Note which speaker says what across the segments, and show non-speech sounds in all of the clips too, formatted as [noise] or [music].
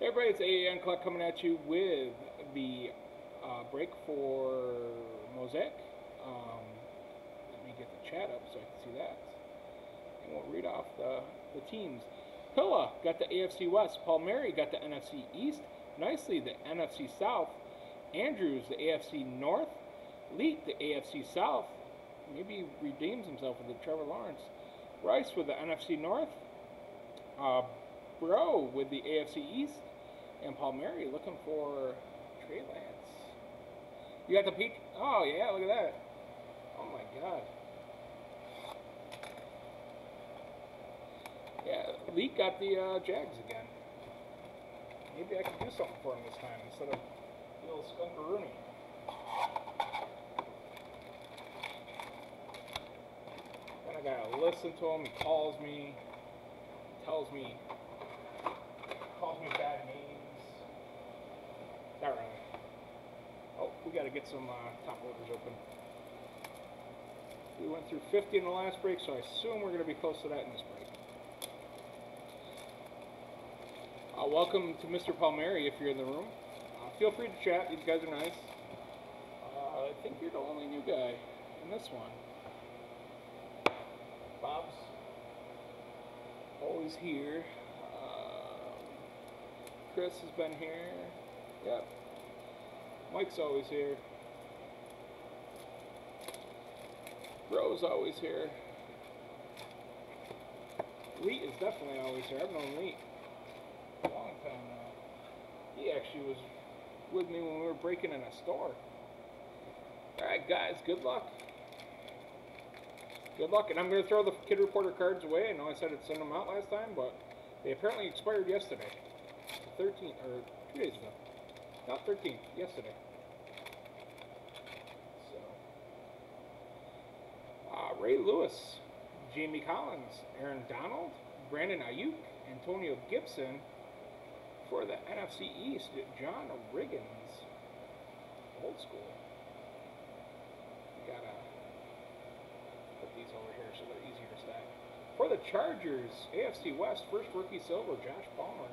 Speaker 1: Hey everybody, it's AAN Collect coming at you with the uh, break for Mosaic. Um, let me get the chat up so I can see that. And we'll read off the, the teams. Pilla got the AFC West. Palmieri got the NFC East. Nicely, the NFC South. Andrews, the AFC North. Leet, the AFC South. Maybe redeems himself with the Trevor Lawrence. Rice with the NFC North. Uh, Bro with the AFC East. And Palmieri looking for Trey Lance. You got the peach? Oh, yeah, look at that. Oh, my God. Yeah, Leak got the uh, Jags again. Maybe I can do something for him this time instead of little skunkaroonie. Then I gotta listen to him. He calls me, tells me, calls me bad names. Not really. Oh, we got to get some uh, top loaders open. We went through 50 in the last break, so I assume we're going to be close to that in this break. Uh, welcome to Mr. Palmieri if you're in the room. Uh, feel free to chat. These guys are nice. Uh, I think you're the only new guy in this one. Bob's always here. Uh, Chris has been here. Yep. Mike's always here. Bro's always here. Lee is definitely always here. I've known Lee a long time now. He actually was with me when we were breaking in a store. Alright guys, good luck. Good luck. And I'm going to throw the Kid Reporter cards away. I know I said I'd send them out last time, but they apparently expired yesterday. The 13th, or two days ago. Not 13th, yesterday. So, uh, Ray Lewis, Jamie Collins, Aaron Donald, Brandon Aiyuk, Antonio Gibson for the NFC East, John Riggins, old school. Gotta put these over here so they're easier to stack. For the Chargers, AFC West, first rookie silver, Josh Palmer.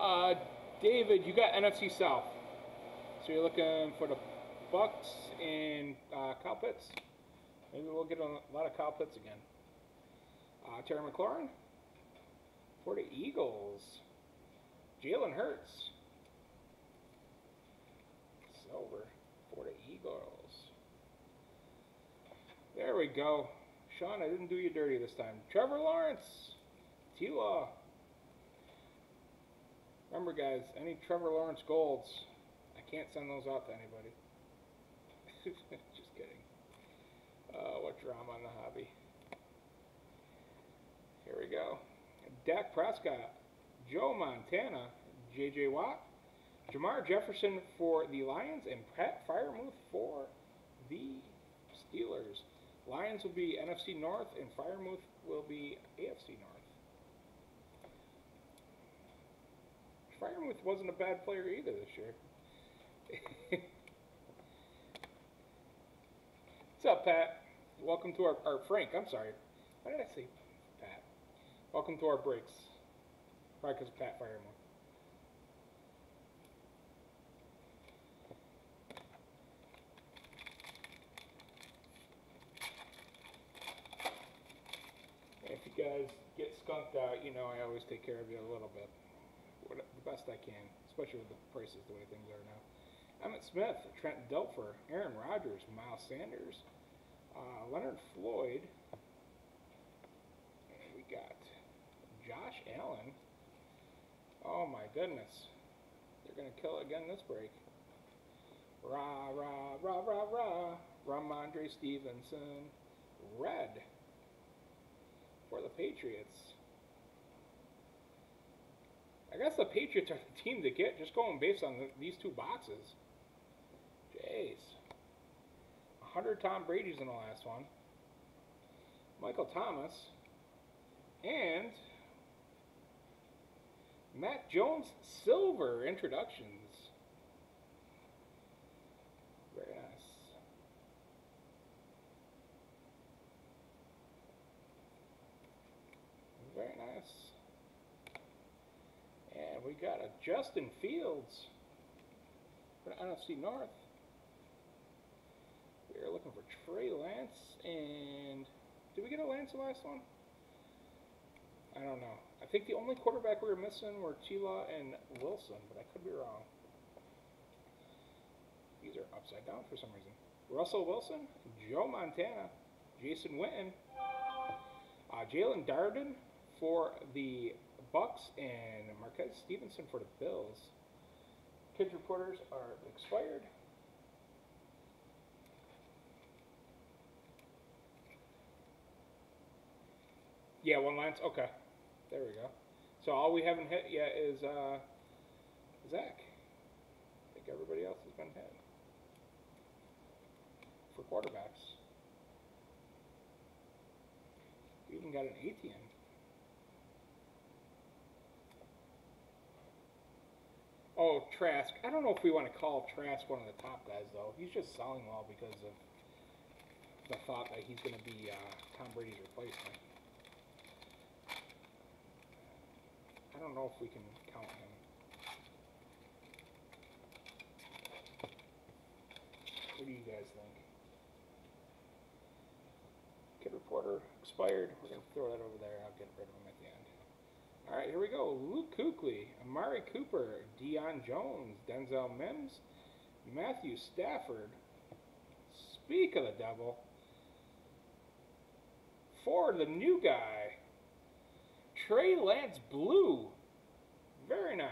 Speaker 1: Uh, David, you got NFC South. So you're looking for the Bucks and uh, Kyle Pitts. Maybe we'll get a lot of Kyle Pitts again. Uh, Terry McLaurin for the Eagles. Jalen Hurts. Silver for the Eagles. There we go. Sean, I didn't do you dirty this time. Trevor Lawrence. T-Law. Remember, guys, any Trevor Lawrence golds, I can't send those out to anybody. [laughs] Just kidding. Uh, what drama on the hobby. Here we go. Dak Prescott, Joe Montana, J.J. Watt, Jermar Jefferson for the Lions, and Pat Freiermuth for the Steelers. Lions will be NFC North, and Freiermuth will be AFC North. Freiermuth wasn't a bad player either this year. What's up, Pat? Welcome to our, our Frank. I'm sorry. Why did I say Pat? Welcome to our breaks. Probably because Pat Fireman. If you guys get skunked out, you know I always take care of you a little bit. Best I can, especially with the prices the way things are now. Emmitt Smith, Trent Dilfer, Aaron Rodgers, Miles Sanders, uh, Leonard Floyd. And we got Josh Allen. Oh my goodness. They're going to kill it again this break. Rah, rah, rah, rah, rah. Rhamondre Stevenson. Red for the Patriots. I guess the Patriots are [laughs] the team to get, just going based on the, these two boxes. Jeez. 100 Tom Brady's in the last one. Michael Thomas. And Mac Jones Silver introductions. Very nice. got a Justin Fields for NFC North. We are looking for Trey Lance and did we get a Lance the last one? I don't know. I think the only quarterback we were missing were Tila and Wilson, but I could be wrong. These are upside down for some reason. Russell Wilson, Joe Montana, Jason Witten, uh, Jaelon Darden for the Bucks, and Marquez Stevenson for the Bills. Kids reporters are expired. Yeah, one Lance. Okay, there we go. So all we haven't hit yet is uh, Zach. I think everybody else has been hit for quarterbacks. We even got an ATM. Oh, Trask. I don't know if we want to call Trask one of the top guys, though. He's just selling well because of the thought that he's going to be uh, Tom Brady's replacement. I don't know if we can count him. What do you guys think? Kid Reporter expired. We're going to throw that over there. I'll get rid of him at the end. All right, here we go. Luke Kuechly, Amari Cooper, Deion Jones, Denzel Mims, Matthew Stafford. Speak of the devil. For the new guy, Trey Lance Blue. Very nice.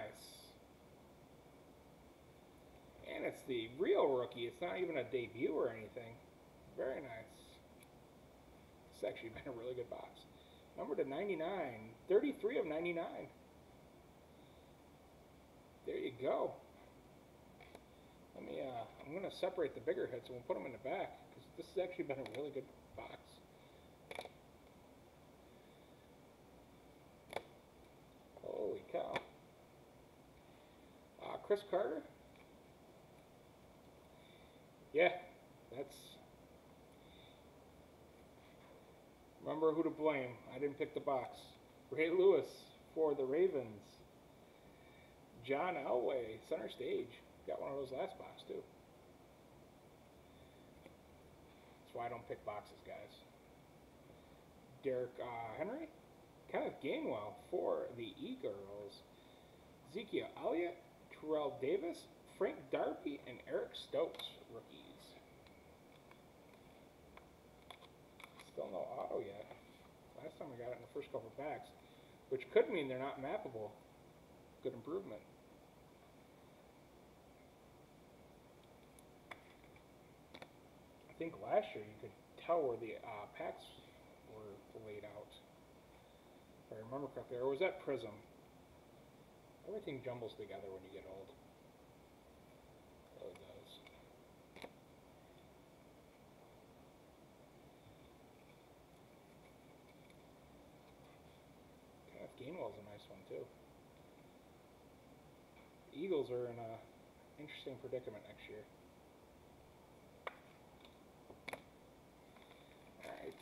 Speaker 1: And it's the real rookie. It's not even a debut or anything. Very nice. It's actually [laughs] been a really good box. Number to 99. 33 of 99. There you go. Let me, uh, I'm going to separate the bigger hits and we'll put them in the back because this has actually been a really good box. Holy cow. Uh, Cris Carter. Yeah, that's. Remember who to blame. I didn't pick the box. Ray Lewis for the Ravens. John Elway, center stage. Got one of those last box, too. That's why I don't pick boxes, guys. Derrick uh, Henry. Kenneth Gainwell for the Eagles. Ezekiel Elliott, Terrell Davis, Frank Darby, and Eric Stokes, rookies. Still no auto yet. Last time I got it in the first couple packs, which could mean they're not mappable. Good improvement. I think last year you could tell where the uh, packs were laid out. If I remember correctly, or was that Prizm? Everything jumbles together when you get old. It really does. Kenneth Gainwell's a nice one too. The Eagles are in a interesting predicament next year. Alright.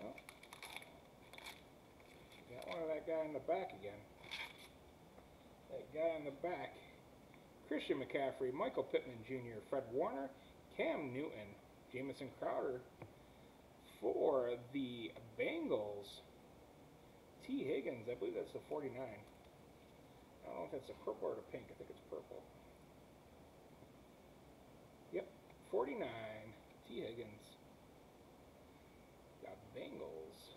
Speaker 1: Well, got one of that guy in the back again. That guy in the back. Christian McCaffrey, Michael Pittman Jr., Fred Warner, Cam Newton, Jamison Crowder for the Bengals. Tee Higgins, I believe that's the 49. I don't know if that's a purple or a pink. I think it's purple. Yep, 49. Tee Higgins. Got Bengals.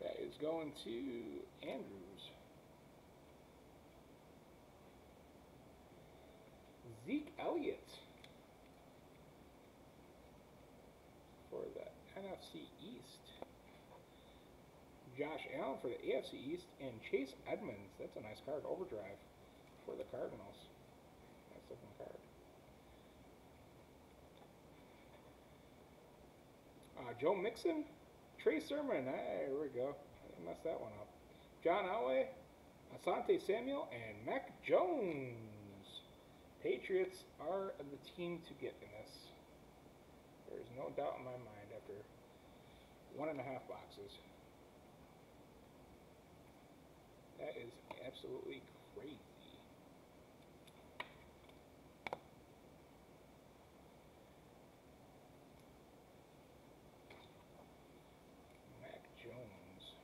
Speaker 1: That is going to Andrews. Zeke Elliott for the NFC East. Josh Allen for the AFC East and Chase Edmonds. That's a nice card. Overdrive for the Cardinals. Nice looking card. Uh, Joe Mixon, Trey Sermon. Hey, here we go. I messed that one up. John Elway, Asante Samuel, and Mac Jones. Patriots are the team to get in this. There is no doubt in my mind after one and a half boxes. That is absolutely crazy. Mac Jones.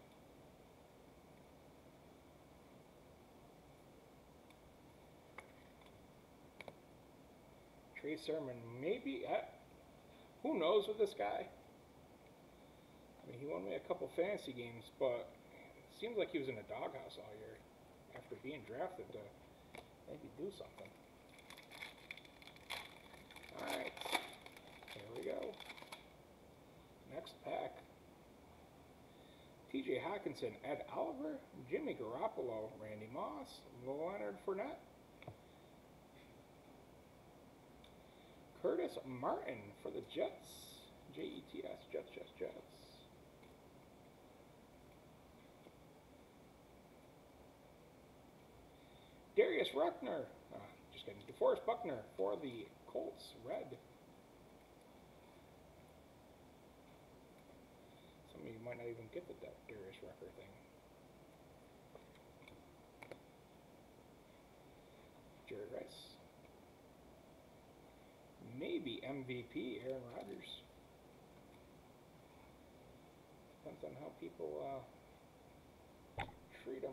Speaker 1: Trey Sermon, maybe. Who knows with this guy? I mean, he won me a couple fantasy games, but it seems like he was in a doghouse all year after being drafted to maybe do something. All right, here we go. Next pack. T.J. Hockenson, Ed Oliver, Jimmy Garoppolo, Randy Moss, Leonard Fournette, Curtis Martin for the Jets. J E T S, Jets, Jets, Jets. Darius Ruckner, uh, just kidding, DeForest Buckner for the Colts, red. Some of you might not even get the Darius Rucker thing. Jerry Rice. Maybe MVP Aaron Rodgers. Depends on how people uh, treat him.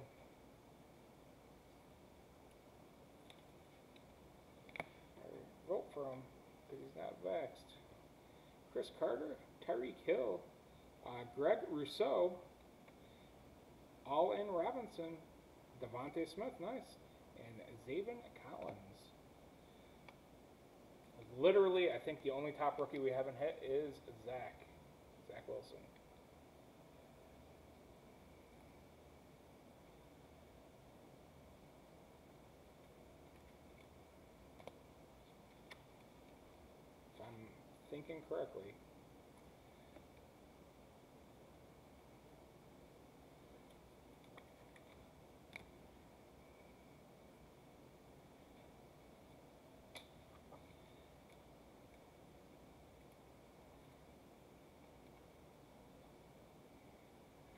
Speaker 1: I vote for him because he's not vexed. Cris Carter, Tyreek Hill, uh, Greg Rousseau, Allen Robinson, DeVonta Smith, nice, and Zaven Collins. Literally, I think the only top rookie we haven't hit is Zach, Zach Wilson. Thinking correctly.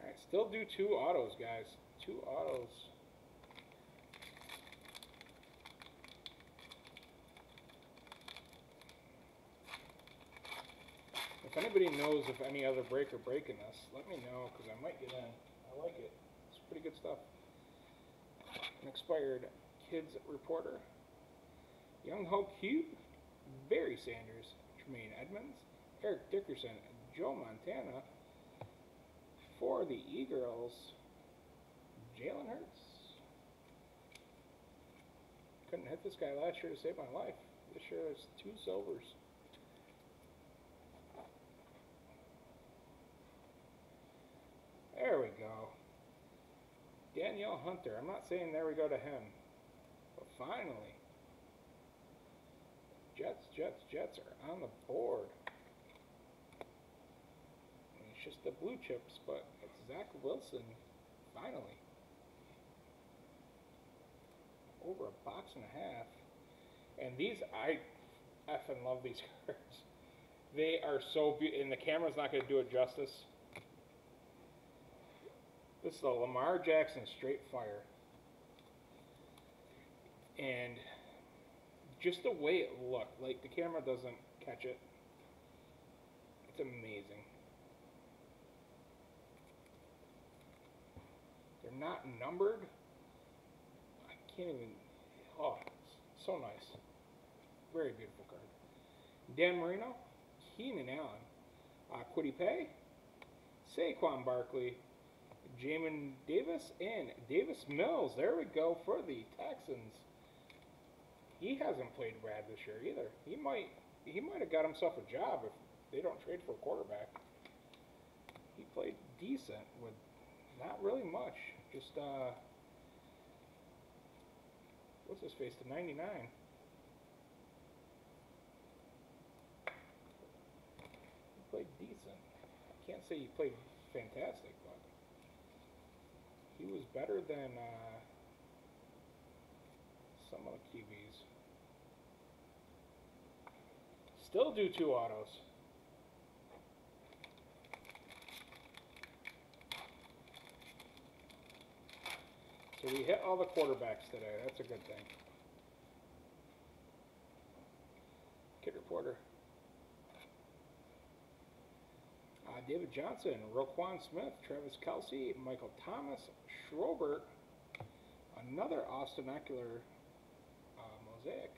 Speaker 1: All right, still do two autos, guys. Two autos. Knows of any other breaker breaking this, let me know because I might get in. I like it. It's pretty good stuff. An expired kids reporter. Young Ho Cute, Barry Sanders, Tremaine Edmunds, Eric Dickerson, Joe Montana. For the E-Girls, Jalen Hurts. Couldn't hit this guy last year to save my life. This year it's two silvers. There we go. Danielle Hunter. I'm not saying there we go to him. But finally. Jets, Jets, Jets are on the board. Mean, It's just the blue chips, but it's Zach Wilson. Finally. Over a box and a half. And these, I effing love these [laughs] cards. They are so beautiful, and the camera's not going to do it justice. This is the Lamar Jackson straight fire. And just the way it looked, like the camera doesn't catch it. It's amazing. They're not numbered. I can't even. Oh, so nice. Very beautiful card. Dan Marino, Keenan Allen, uh, Kwity Paye, Saquon Barkley, Jamin Davis, and Davis Mills. There we go for the Texans. He hasn't played bad this year either. He might he might have got himself a job if they don't trade for a quarterback. He played decent with not really much. Just uh what's his face to 99. He played decent. I can't say he played fantastic, he was better than uh, some of the QBs. Still do two autos. So we hit all the quarterbacks today. That's a good thing. Kid Reporter. David Johnson, Roquan Smith, Travis Kelce, Michael Thomas, Schrober, another Austin Ekeler uh, mosaic.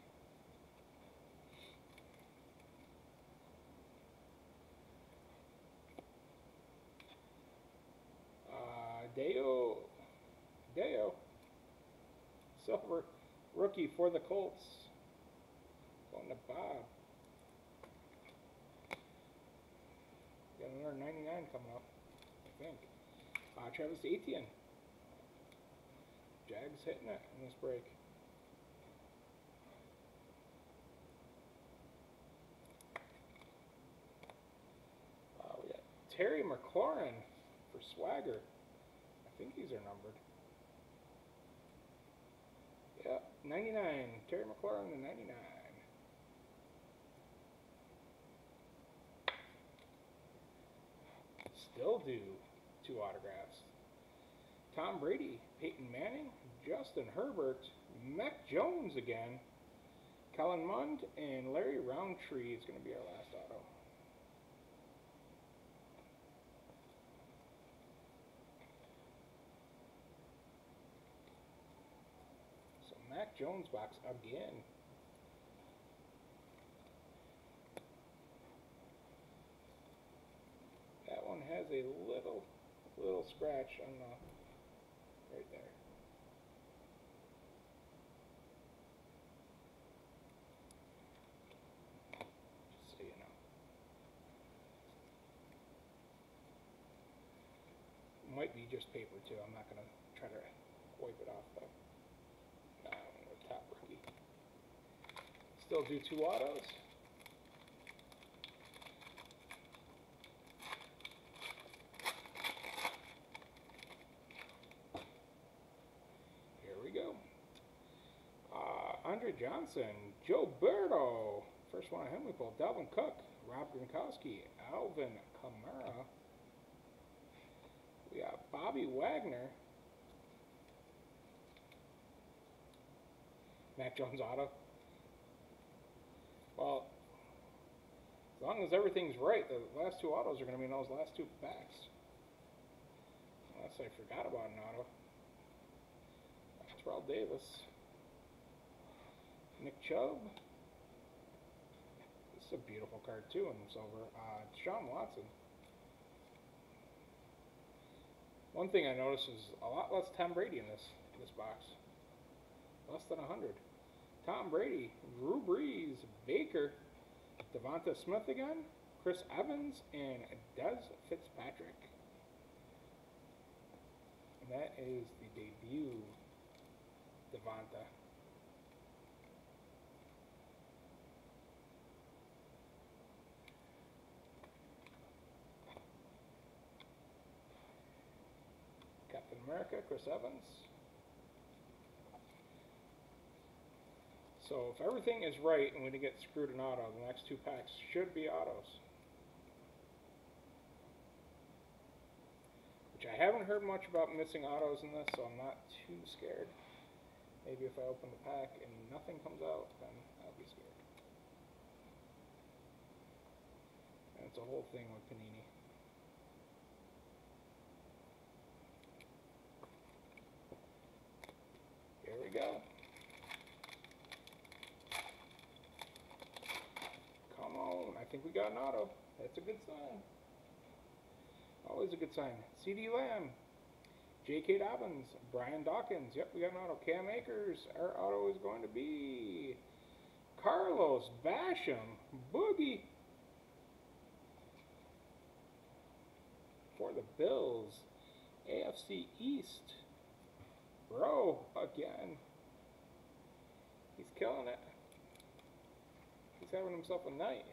Speaker 1: Uh, Deo, Deo, silver rookie for the Colts. Going to Bob. 99 coming up, I think. Uh, Travis Etienne. Jags hitting it in this break. Uh, we got Terry McLaurin for Swagger. I think these are numbered. Yeah, 99. Terry McLaurin to 99. Still do two autographs. Tom Brady, Peyton Manning, Justin Herbert, Mac Jones again, Kellen Mond, and Larry Rountree is going to be our last auto. So Mac Jones box again. That one has a little, little scratch on the, right there. Just so you know. Might be just paper too. I'm not gonna try to wipe it off though. Top rookie. Still do two autos. Here we go. Uh, Andre Johnson, Joe Berto. First one of him we pulled. Dalvin Cook, Rob Gronkowski, Alvin Kamara. We got Bobby Wagner. Mac Jones auto. Well, as long as everything's right, the last two autos are going to be in those last two packs. Unless I forgot about an auto. Terrell Davis. Nick Chubb. This is a beautiful card too in silver. Uh, Sean Watson. One thing I noticed is a lot less Tom Brady in this this box. Less than 100. Tom Brady, Drew Brees, Baker, Devonta Smith again, Chris Evans, and Dez Fitzpatrick. And that is the debut Devonta. America, Chris Evans. So if everything is right and we didn't get screwed in auto, the next two packs should be autos. Which I haven't heard much about missing autos in this, so I'm not too scared. Maybe if I open the pack and nothing comes out, then I'll be scared. That's a whole thing with Panini. Here we go. Come on, I think we got an auto. That's a good sign. Always a good sign. CeeDee Lamb, J.K. Dobbins, Brian Dawkins. Yep, we got an auto. Cam Akers. Our auto is going to be Carlos Basham, Boogie for the Bills. AFC East. Bro, again. He's killing it. He's having himself a night.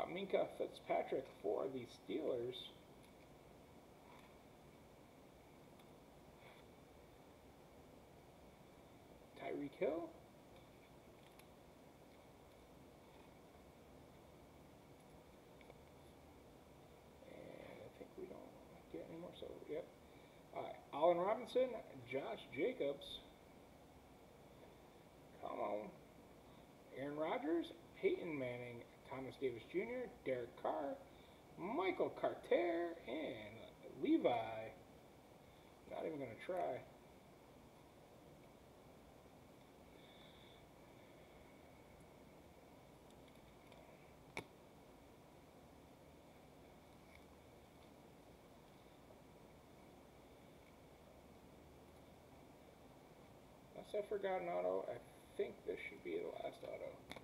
Speaker 1: Uh, Minkah Fitzpatrick for the Steelers. Tyreek Hill. And I think we don't get any more. So, yep. Allen Robinson, Josh Jacobs. Come on. Aaron Rodgers, Peyton Manning, Thomas Davis Jr., Derek Carr, Michael Carter, and Levi. Not even going to try. I forgot an auto, I think this should be the last auto.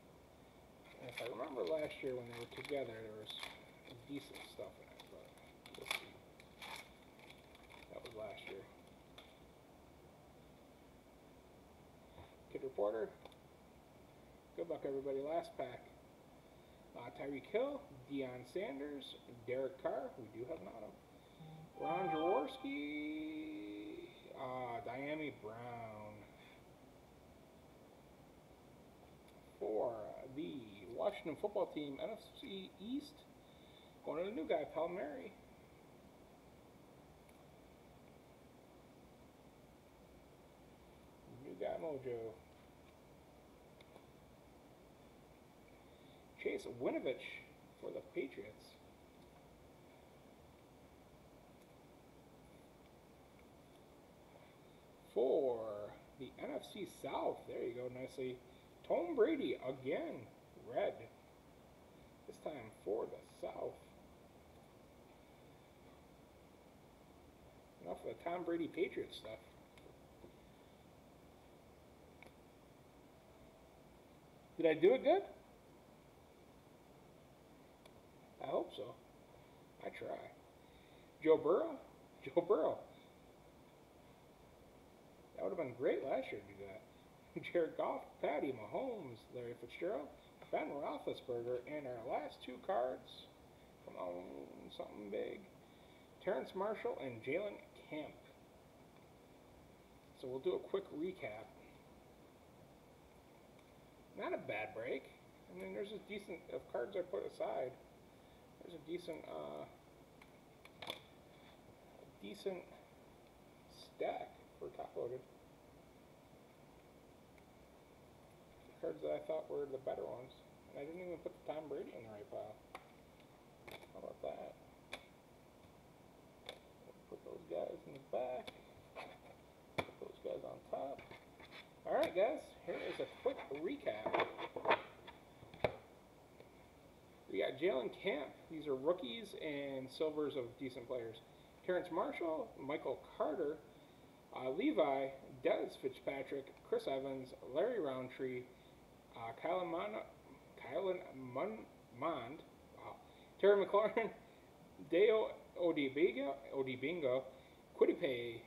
Speaker 1: And if I remember last year when they were together, there was decent stuff in it, but we'll see. That was last year. Kid Reporter. Good luck, everybody. Last pack. Uh, Tyreek Hill, Deion Sanders, Derek Carr. We do have an auto. Ron Jaworski, uh, Dyami Brown. For the Washington football team, NFC East, going to the new guy, Palmieri. New guy Mojo. Chase Winovich for the Patriots. For the NFC South, there you go, nicely. Tom Brady again, red. This time for the South. Enough of the Tom Brady Patriots stuff. Did I do it good? I hope so. I try. Joe Burrow? [laughs] Joe Burrow. That would have been great last year to do that. [laughs] Jared Goff, Patty Mahomes, Larry Fitzgerald, Ben Roethlisberger, and our last two cards. Come on, something big. Terrace Marshall and Jalen Camp. So we'll do a quick recap. Not a bad break. I mean, there's a decent of cards I put aside. There's a decent, uh, decent stack for top loaded. That I thought were the better ones. And I didn't even put the Tom Brady in the right pile. How about that? Put those guys in the back. Put those guys on top. Alright guys, here is a quick recap. We got Jalen Camp. These are rookies and silvers of decent players. Terrace Marshall, Michael Carter, uh, Levi, Dez Fitzpatrick, Chris Evans, Larry Rountree, uh, Kylan, Mon- Kylan Mon- Mond, wow. Terry McLaurin, [laughs] Dayo Odeyingbo, Odeyingbo, Quiddipe,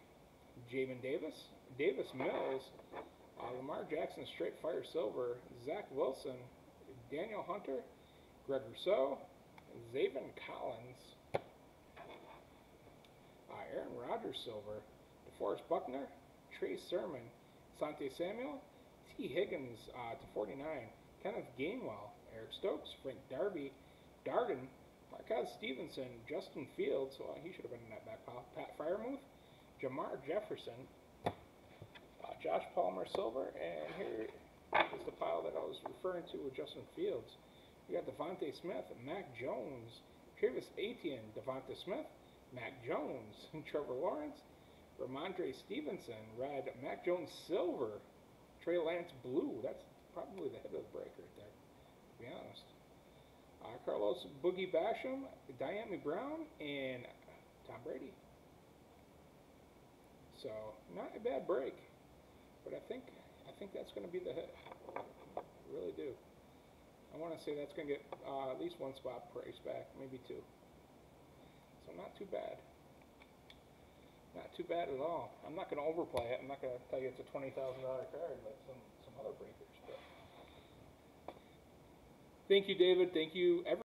Speaker 1: Jamin Davis, Davis Mills, uh, Lamar Jackson Straight Fire Silver, Zach Wilson, Danielle Hunter, Greg Rousseau, Zaven Collins, uh, Aaron Rodgers Silver, DeForest Buckner, Trey Sermon, Sante Samuel, Higgins uh, to 49, Kenneth Gainwell, Eric Stokes, Frank Darby, Darden, Marquez Stevenson, Justin Fields, well, he should have been in that back pile, Pat Freiermuth, Jermar Jefferson, uh, Josh Palmer Silver, and here is the pile that I was referring to with Justin Fields. You got DeVonta Smith, Mac Jones, Travis Etienne, DeVonta Smith, Mac Jones, [laughs] Trevor Lawrence, Rhamondre Stevenson, red, Mac Jones Silver, Trey Lance Blue. That's probably the head of the break right there, to be honest. Uh, Carlos Boogie Basham, Dyami Brown, and Tom Brady. So not a bad break, but I think I think that's going to be the hit. I really do. I want to say that's going to get uh, at least one spot price back, maybe two. So not too bad. Not too bad at all. I'm not going to overplay it. I'm not going to tell you it's a $20,000 card like some, some other breakers. But Thank you, David. Thank you, everyone.